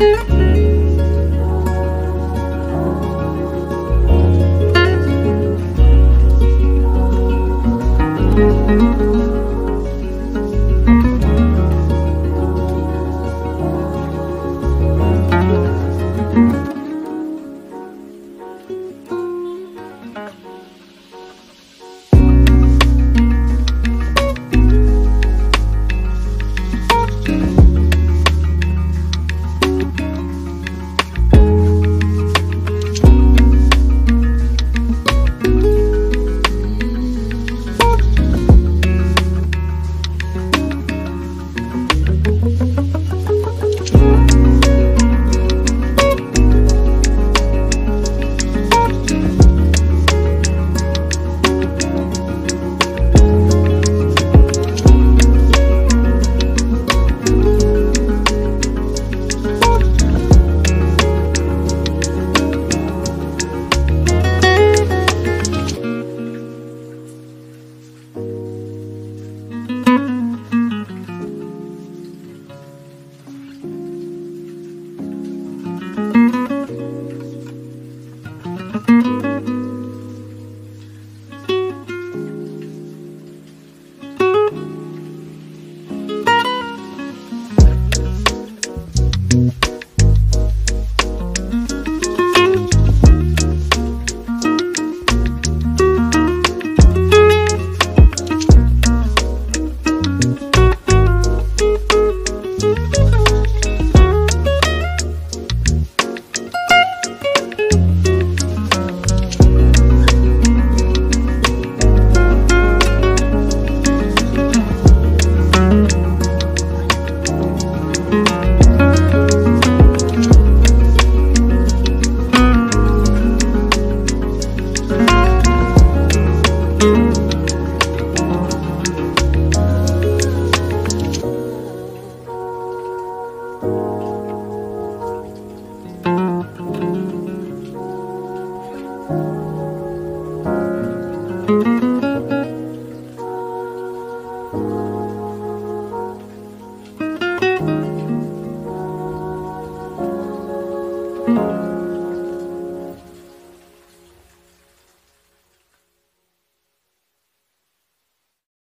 thank you Música